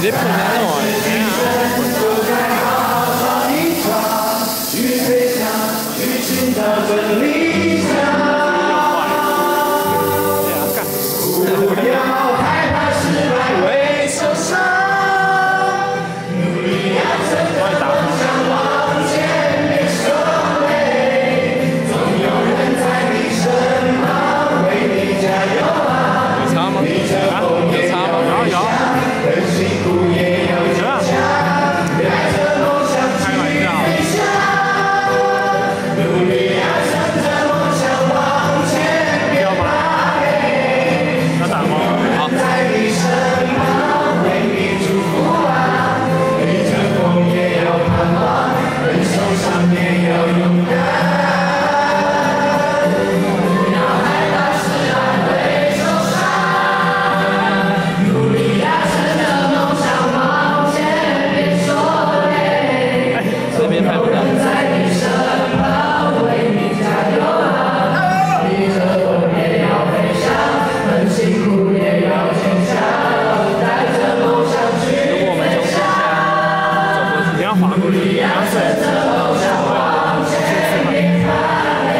是咧不要选择投降，把生命翻飞。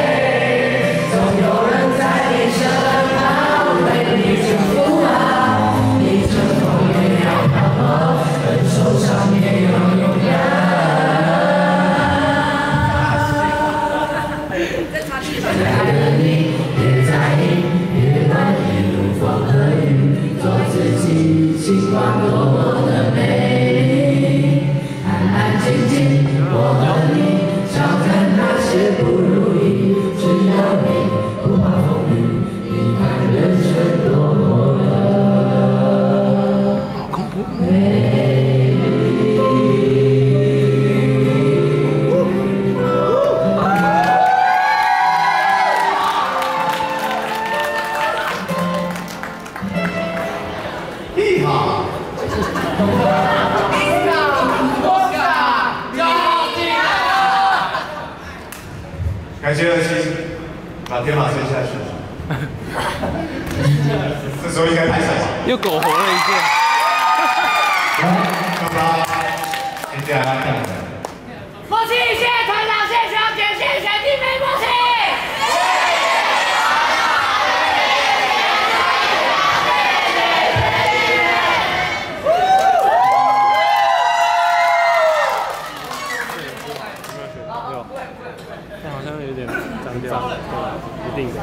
总有人在你身旁，为你祝福啊。你成功也要他们分手，伤也要勇敢。亲爱的你，别在意，别管一，路风和雨，做自己，星光多。我和你笑看那些不如意只要你不怕风雨你看人生多么的美感谢二七，把天马接下去。这时候应该拍手吧？又苟活了一件。拜拜，谢谢掉，对，一定的。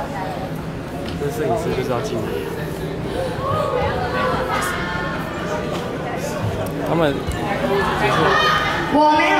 这摄影师就是要敬业。他们，我没有。